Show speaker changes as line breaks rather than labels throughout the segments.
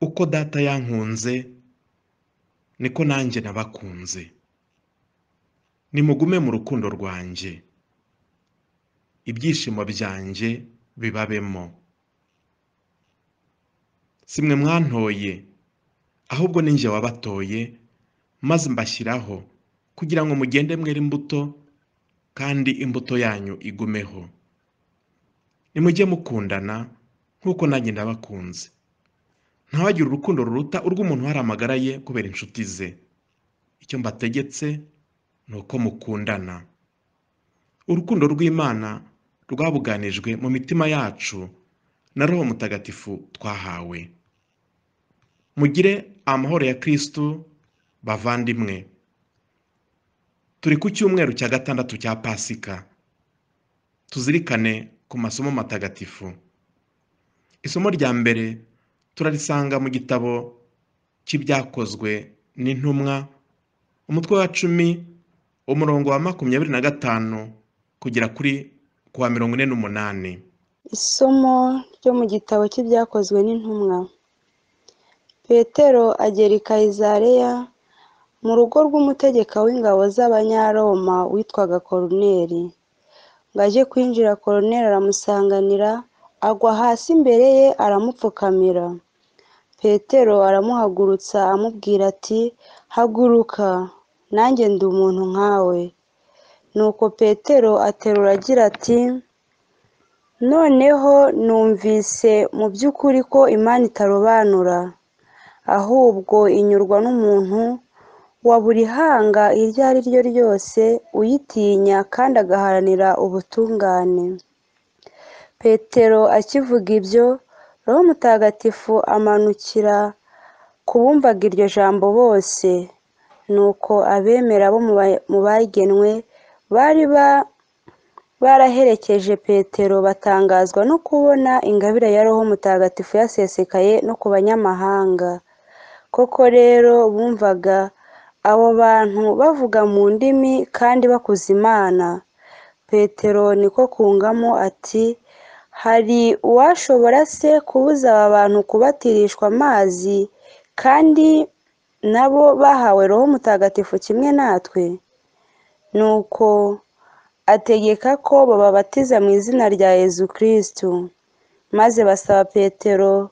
uko data yankunze niko nanjye nabakunze. Nimugume mu rukundo rwanjye. Ibyishimo byanjye bibabemo. Si mwe mwantoye ahubwo ni njye wabatoye maze mbashyiraho kugira ngo mugende mwere imbuto kandi imbuto yanyu igumeho. Nimujye mukundana nk'uko nanjye ndabakunze. Ntawagire urukundo ruruta urw'umuntu hari amagara ye kubera inshuti ze. Icyo mbategetse ni uko mukundana. Urukundo rw'imana rwabuganijwe mu mitima yacu na roho mutagatifu twahawe. Mugire amahoro ya kristu bavandimwe. Turi ku cyumweru cya gatandatu cya pasika. Tuzirikane ku masomo matagatifu. Isomo rya mbere turarisanga mu gitabo cy'ibyakozwe n'intumwa umutwe wa cumi umurongo wa makumyabiri na gatanu kugera kuri ku wa mirongo ine n'umunani
Isomo ryo mu gitabo cy'ibyakozwe n'intumwa. Petero agera i Kayisareya mu rugo rw'umutegeka w'ingabo z'Abanyaroma witwaga Koruneli. Ngo ajye kwinjira Koruneli aramusanganira, agwa hasi imbere ye aramupfukamira. Petero aramuhagurutsa amubwira ati haguruka nanjye ndi umuntu nkawe. Nuko Petero aterura agira ati noneho numvise mu by'ukuri ko Imana itarobanura, ahubwo inyurwa n'umuntu wa buri hanga iryo ari ryo ryose uyitinya kandi agaharanira ubutungane. Petero akivuga ibyo, Roho Mutagatifu amanukira ku bumvaga iryo jambo bose, nuko abemera bo mu bagenwe bari baraherekeje Petero batangazwa no kubona ingabire ya Roho Mutagatifu yasesekaye no ku banyamahanga. Koko rero bumvaga abo bantu bavuga mu ndimi kandi bakuza Imana. Petero niko kungamo ati hari uwashobora se kubuza aba bantu kubatirishwa amazi kandi nabo bahawe Roho Mutagatifu kimwe natwe? Nuko ategeka ko bababatiza mu izina rya Yezu Kristu, maze basaba Petero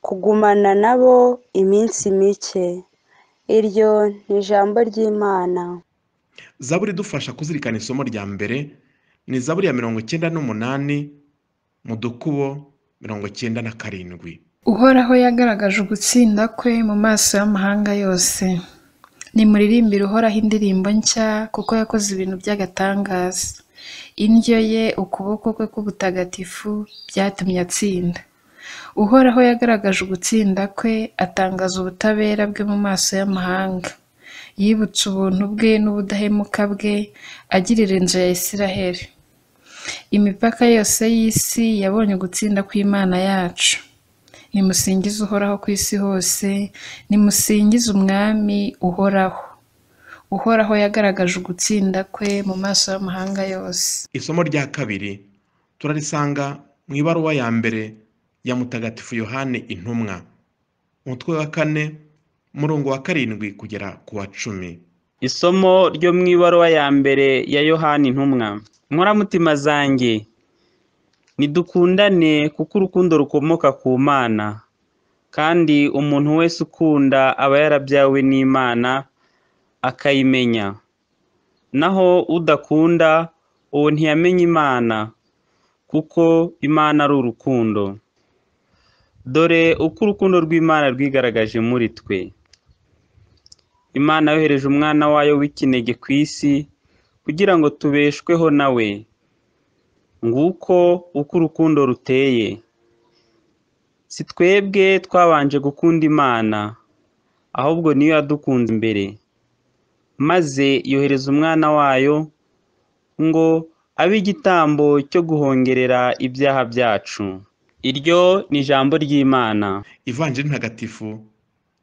kugumana nabo iminsi mike. Iryo ni ijambo ry'Imana.
zaburi idufasha kuzirikana isomo rya mbere ni zaburi ya mirongo icyenda n'umunani mu dukubo mirongo icyenda na karindwi.
Uhoraho yagaragaje ugutsinda kwe mu maso y'amahanga yose. Nimuririmbire uhoraho indirimbo nshya kuko yakoze ibintu by'agatangaza. Indyo ye ukuboko kwe k'ubutagatifu byatumye atsinda. Uhoraho yagaragaje ugutsinda kwe atangaza ubutabera bwe mu maso y'amahanga. Yibutse ubuntu bwe n'ubudahemuka bwe agirira inzu ya isiraheli. Imipaka yose y'isi yabonye ugutsinda kw'imana yacu. Nimusingize uhoraho ku isi hose nimusingize umwami uhoraho. Uhoraho yagaragaje ugutsinda kwe mu maso y'amahanga yose.
Isomo rya kabiri turarisanga mu ibaruwa ya mbere ya mutagatifu yohani intumwa. Umutwe wa kane umurongo wa karindwi kugera ku wa cumi.
Isomo ryo mu ibaruwa ya mbere ya Yohani intumwa. Nkoramutima zanjye, nidukundane kuko urukundo rukomoka ku Mana, kandi umuntu wese ukunda aba yarabyawe n'Imana akayimenya. Naho udakunda uwo ntiyamenya Imana, kuko Imana ari urukundo. Dore uko urukundo rw'Imana rwigaragaje muri twe. Imana yohereje umwana wayo w'ikinege ku isi kugira ngo tubeshweho nawe. Nguko uko urukundo ruteye. Si twebwe twabanje gukunda Imana, ahubwo niyo yadukunze imbere. Maze yohereza umwana wayo ngo abe igitambo cyo guhongerera ibyaha byacu. Iryo ni ijambo ry'Imana.
ivanjiri ntagatifu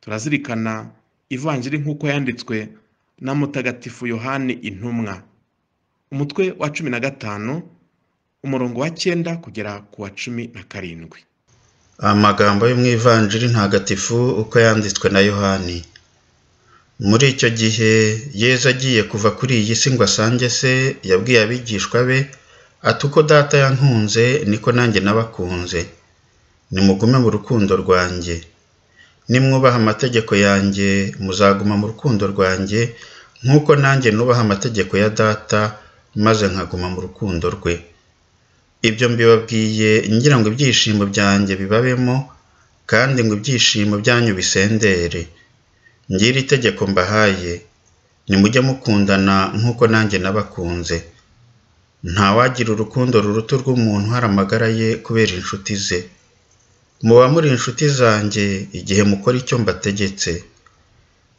turazirikana ivanjiri nk'uko yanditswe na mutagatifu yohani intumwa umutwe wa cumi na gatanu umurongo wa cyenda kugera ku wa cumi na karindwi.
Amagambo yo mu ivanjiri ntagatifu uko yanditswe na yohani. Muri icyo gihe yezu agiye kuva kuri iyi si ngo asange se yabwiye abigishwa be ati uko data yankunze niko nanjye nabakunze. Nimugume mu rukundo rwanjye. Nimwubaha amategeko yanjye muzaguma mu rukundo rwanjye nk'uko nanjye nubaha amategeko ya data maze nkaguma mu rukundo rwe. Ibyo mbibabwiye ngira ngo ibyishimo byanjye bibabemo kandi ngo ibyishimo byanyu bisendere. Ngiri itegeko mbahaye nimujye mukundana nk'uko nanjye nabakunze. Ntawagira urukundo ruruta urw'umuntu hari amagara ye kubera inshuti ze. Muba muri inshuti zanjye igihe mukora icyo mbategetse.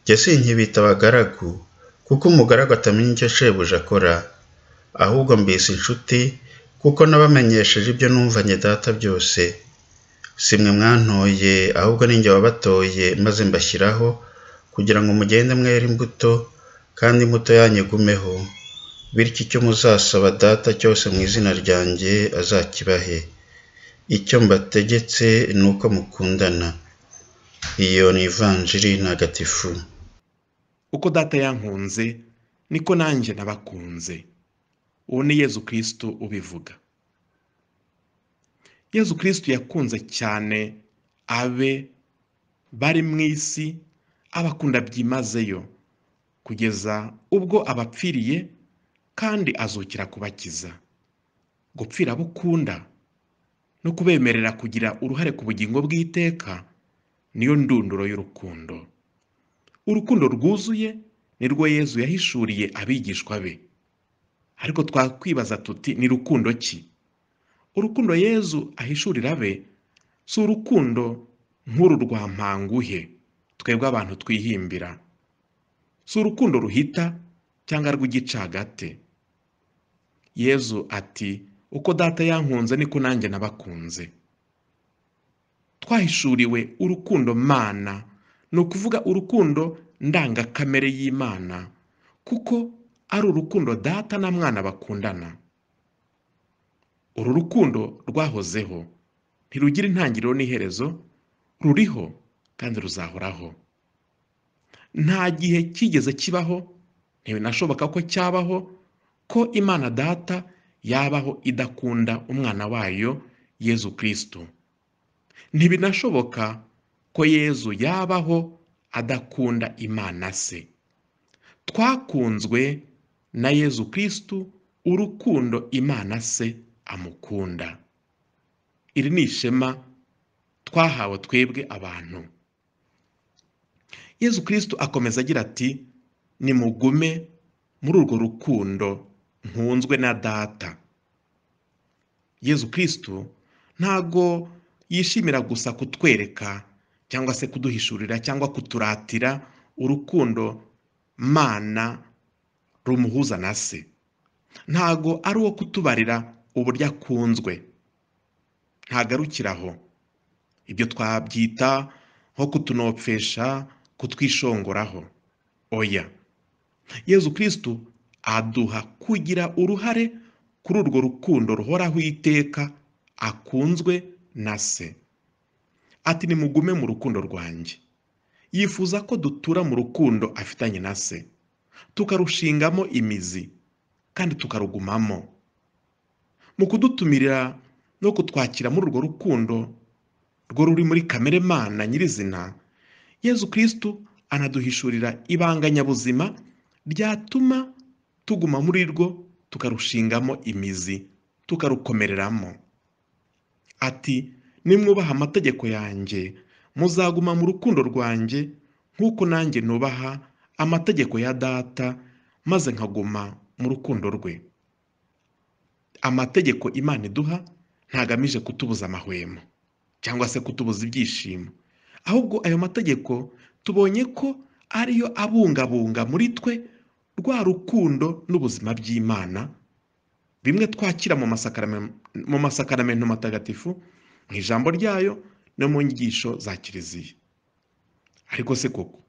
Jye sinkibita abagaragu kuko umugaragu atamenya icyo shebuja akora. Ahubwo mbise inshuti kuko nabamenyesheje ibyo numvanye data byose. Si mwe mwantoye ahubwo ninjye wabatoye maze mbashyiraho kugira ngo mugende mwere imbuto kandi imbuto yanyu igumeho. Bityo icyo muzasaba data cyose mu izina ryanjye azakibahe. Icyo mbategetse ni uko mukundana. Iyo ni ivanjiri ntagatifu
uko data yankunze niko nanjye nabakunze. Uwo ni yezu kirisitu ubivuga. Yezu kirisitu yakunze cyane abe bari mu isi abakunda byimazeyo kugeza ubwo abapfiriye kandi azukira kubakiza. Gupfira abo ukunda no kubemerera kugira uruhare ku bugingo bw'iteka niyo ndunduro y'urukundo. Urukundo rwuzuye nirwo yezu yahishuriye abigishwa be. Ariko twakwibaza tuti ni rukundo ki? Urukundo yezu ahishurira be si urukundo nk'uru rwa mpanguhe twebwe abantu twihimbira. Si urukundo ruhita cyangwa rw'igicagate. Yezu ati uko data yankunze niko nanjye nabakunze. Twahishuriwe urukundo mana ni ukuvuga urukundo ndangakamere y'imana kuko ari urukundo data na mwana bakundana. Uru rukundo rwahozeho. Ntirugira intangiriro n'iherezo. Ruriho kandi ruzahoraho. Nta gihe kigeze kibaho. Ntibinashoboka ko cyabaho ko imana data yabaho idakunda umwana wayo yezu kirisitu ntibinashoboka ko yezu yabaho adakunda imana se. Twakunzwe na yezu kirisitu urukundo imana se amukunda. Iri ni ishema twahawe twebwe abantu. Yezu kirisitu akomeza agira ati nimugume muri urwo rukundo nkunzwe na data. Yezu kirisitu ntago yishimira gusa kutwereka cyangwa se kuduhishurira cyangwa kuturatira urukundo mana rumuhuza na se. Ntago ari uwo kutubarira uburyo akunzwe. Ntagarukiraho ibyo twabyita nko kutunopfesha kutwishongoraho oya. Yezu kirisitu aduha kugira uruhare kuri urwo rukundo ruhoraho iteka akunzwe na se. Ati nimugume mu rukundo rwanjye. Yifuza ko dutura mu rukundo afitanye na se. Tukarushingamo imizi kandi tukarugumamo. Mu kudutumirira no kutwakira muri urwo rukundo rwo ruri muri kamere mana nyirizina yezu kirisitu anaduhishurira ibanga nyabuzima ryatuma tuguma muri rwo tukarushingamo imizi tukarukomereramo. Ati nimwubaha amategeko yanjye muzaguma mu rukundo rwanjye nk'uko nanjye nubaha amategeko ya data maze nkaguma mu rukundo rwe. Amategeko imana iduha ntagamije kutubuza amahwemo cyangwa se kutubuza ibyishimo. Ahubwo ayo mategeko tubonye ko ariyo abungabunga muri twe rwa rukundo n'ubuzima by'imana bimwe twakira mu masakaramento matagatifu mu ijambo ryayo no mu nyigisho za kiliziya. Ariko se koko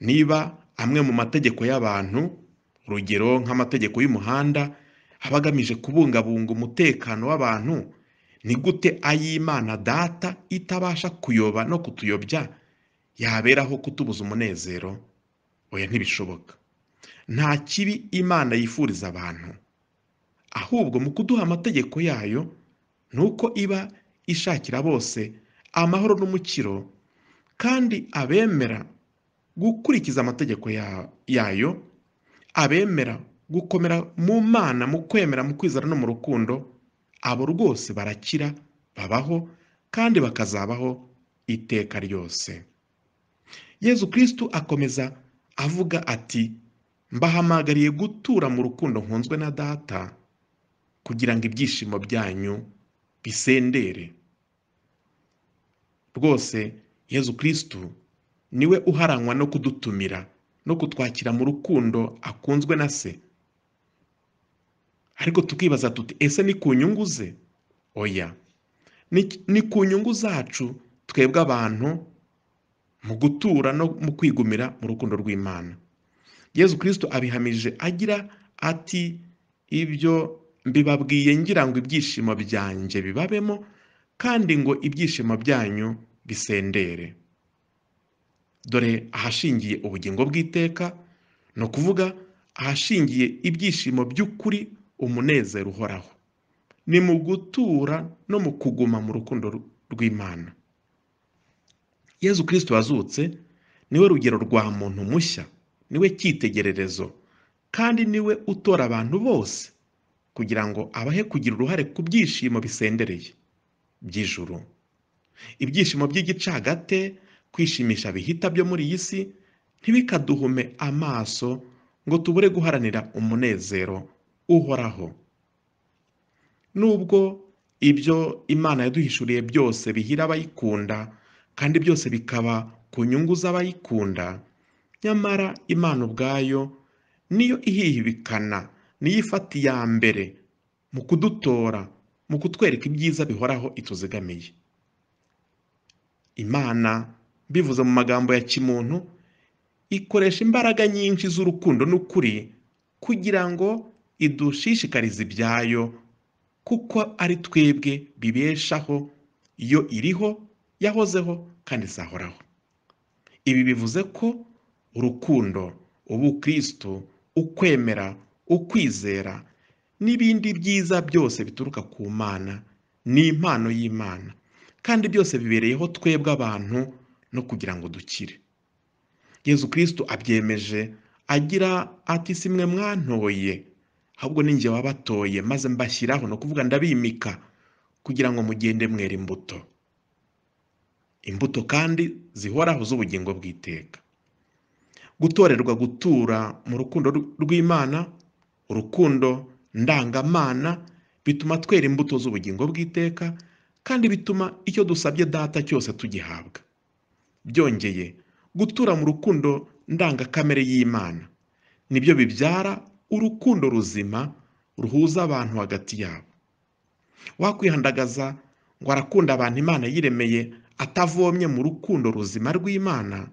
niba amwe mu mategeko y'abantu urugero nk'amategeko y'umuhanda aba agamije kubungabunga umutekano w'abantu ni gute ay'imana data itabasha kuyoba no kutuyobya yaberaho kutubuza umunezero? Oya ntibishoboka. Nta kibi imana yifuriza abantu. Ahubwo mu kuduha amategeko yayo ni uko iba ishakira bose amahoro n'umukiro kandi abemera gukurikiza amategeko ya- yayo abemera gukomera mu mana mu kwemera mu kwizera no mu rukundo abo rwose barakira babaho kandi bakazabaho iteka ryose. Yezu kristo akomeza avuga ati mbahamagariye gutura mu rukundo nkunzwe na data kugira ngo ibyishimo byanyu bisendere. Rwose yezu kristo ni we uharangwa no kudutumira no kutwakira mu rukundo akunzwe na se. Ariko tukibaza tuti ese ni ku nyungu ze? Oya. Ni, ku nyungu zacu twebwe abantu mu gutura no mu kwigumira mu rukundo rw'imana. Yezu kristo abihamije agira ati ibyo mbibabwiye ngira ngo ibyishimo byanjye bibabemo kandi ngo ibyishimo byanyu bisendere. Dore ahashingiye ubugingo bw'iteka ni ukuvuga ahashingiye ibyishimo by'ukuri umunezero uhoraho. Ni mu gutura no mu kuguma mu rukundo rw'imana. Yezu kirisito wazutse ni we rugero rwa muntu mushya ni we cyitegererezo kandi ni we utora abantu bose kugira ngo abahe kugira uruhare ku byishimo bisendereye. By'ijuru. Ibyishimo by'igicagate kwishimisha bihita byo muri iyi si ntibikaduhume amaso ngo tubure guharanira umunezero uhoraho. Nubwo ibyo imana yaduhishuriye byose bihira abayikunda kandi byose bikaba ku nyungu z'abayikunda nyamara imana ubwayo niyo ihihibikana niyo ifata iya mbere mu kudutora mu kutwereka ibyiza bihoraho ituzigamiye imana bivuze mu magambo ya kimuntu ikoresha imbaraga nyinshi z'urukundo n'ukuri kugira ngo idushishikarize ibyayo kuko ari twebwe bibeshaho iyo iriho yahozeho kandi izahoraho ibi bivuze ko urukundo ubukristo ukwemera ukwizera n'ibindi byiza byose bituruka ku mana ni impano y'imana. Kandi byose bibereyeho twebwe abantu no kugira ngo dukire. Yezu kirisito abyemeje agira ati si mwe mwantoye ahubwo ni njye wabatoye maze mbashyiraho. Ni ukuvuga ndabimika kugira ngo mugende mwera imbuto. Imbuto kandi zihoraho z'ubugingo bw'iteka. Gutorerwa gutura mu rukundo rw'imana urukundo ndangamana bituma twera imbuto z'ubugingo bw'iteka kandi bituma icyo dusabye data cyose tugihabwa. Byongeye. Gutura mu rukundo ndangakamere y'imana. Nibyo bibyara urukundo ruzima ruhuza abantu hagati yabo. Wakwihandagaza ngo arakunda abantu imana yiremeye atavomye mu rukundo ruzima rw'imana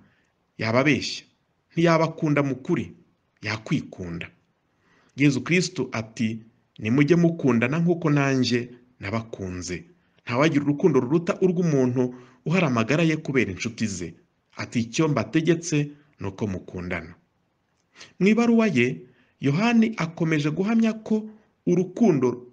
yaba abeshya. Ntiyabakunda mu kuri yakwikunda. Yezu kirisito ati nimujye mukundana nk'uko nanjye nabakunze. Ntawagira urukundo ruruta urw'umuntu uhari amagara ye kubera inshuti ze. Ati icyo mbategetse ni uko mukundana. Mu ibaruwa ye yohani akomeje guhamya ko urukundo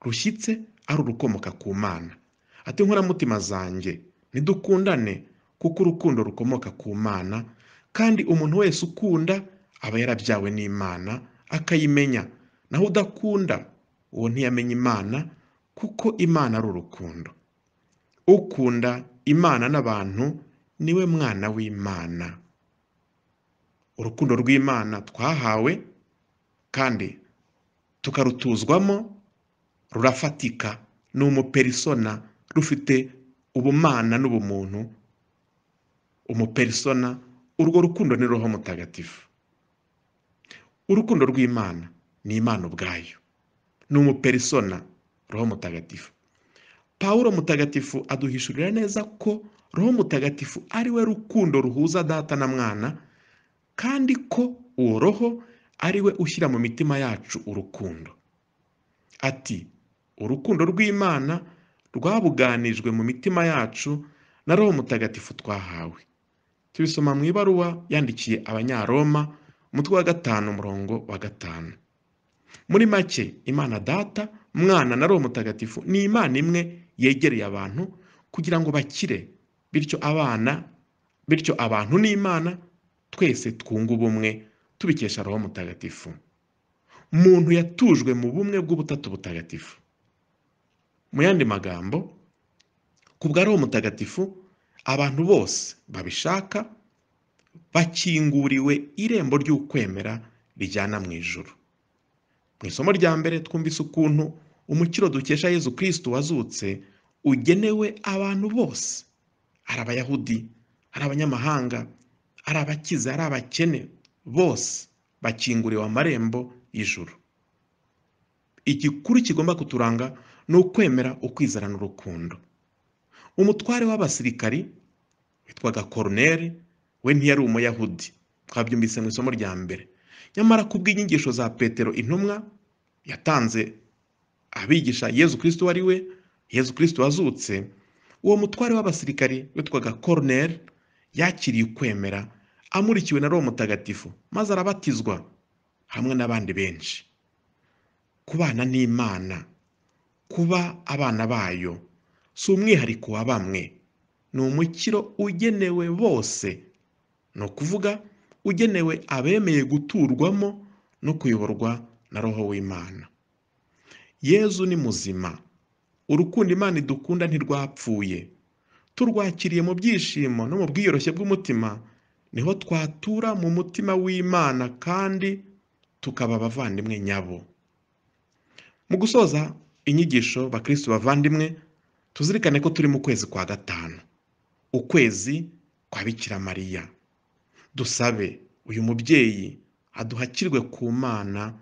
rushyitse ari urukomoka ku mana. Ati nkoramutima zanjye ntidukundane kuko urukundo rukomoka ku mana kandi umuntu wese ukunda aba yarabyawe n'imana akayimenya. Naho udakunda uwo ntiyamenya imana kuko imana ari urukundo. Ukunda imana n'abantu ni we mwana w'imana. Urukundo rw'imana twahawe kandi tukarutuzwamo rurafatika. Ni umuperisona rufite ubumana n'ubumuntu. Umuperisona urwo rukundo ni roho mutagatifu. Urukundo rw'imana ni imana ubwayo. Ni umuperisona roho mutagatifu. Pawulo mutagatifu aduhishurira neza ko roho mutagatifu ari we rukundo ruhuza data na mwana kandi ko uwo roho ari we ushyira mu mitima yacu urukundo. Ati urukundo rw'imana rwabuganijwe mu mitima yacu na roho mutagatifu twahawe. Tubisoma mu ibaruwa yandikiye abanyaroma umutwe wa gatanu umurongo wa gatanu. Muri make imana data mwana na roho mutagatifu ni imana imwe yegereye abantu kugira ngo bakire. Bityo abana bityo abantu n'imana twese twunga ubumwe tubikesha roho mutagatifu. Muntu yatujwe mu bumwe bw'ubutatu butagatifu. Mu yandi magambo ku bwa roho mutagatifu abantu bose babishaka bakinguriwe irembo ry'ukwemera rijyana mu ijuru. Mu isomo rya mbere twumvise ukuntu umukiro dukesha yezu kirisitu wazutse ugenewe abantu bose. Ari abayahudi ari abanyamahanga ari abakize ari abakene bose bakinguriwe amarembo y'ijuru. Igikuru kigomba kuturanga ni ukwemera ukwizera n'urukundo. Umutware w'abasirikari witwaga koroneri we ntiyari umuyahudi. Twabyumvise mu isomo rya mbere. Nyamara kubw'inyigisho za petero intumwa yatanze abigisha yezu kirisitu ari we yezu kirisitu wazutse. Uwo mutware w'abasirikari witwaga koroneri yakiriye ukwemera amurikiwe na roho mutagatifu maze arabatizwa hamwe n'abandi benshi. Kubana n'imana kuba abana bayo si umwihariko wa bamwe ni umukiro ugenewe bose. Ni ukuvuga ugenewe abemeye guturwamo no kuyoborwa na roho w'imana. Yezu ni muzima. Urukundo imana idukunda ntirwapfuye. Turwakiriye mu byishimo no mu bwiyoroshye bw'umutima ni ho twatura mu mutima w'imana kandi tukaba abavandimwe nyabo. Mu gusoza inyigisho bakristo bavandimwe tuzirikane ko turi mu kwezi kwa gatanu. Ukwezi kwa bikira mariya. Dusabe uyu mubyeyi aduhakirwe ku mana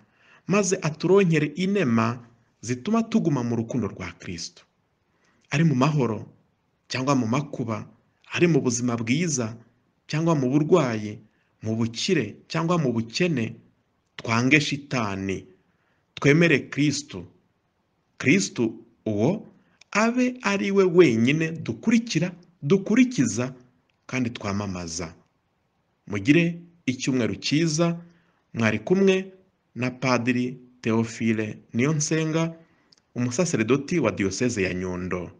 maze aturonkere inema zituma tuguma mu rukundo rwa kristo. Ari mu mahoro cyangwa mu makuba ari mu buzima bwiza cyangwa mu burwayi mu bukire cyangwa mu bukene twange shitani twemere kristo. Kristo uwo abe ari we wenyine dukurikira dukurikiza kandi twamamaza. Mugire icyumweru cyiza mwari kumwe na padiri Theophile Niyonsenga umusaserdoti wa diyoseze ya Nyundo.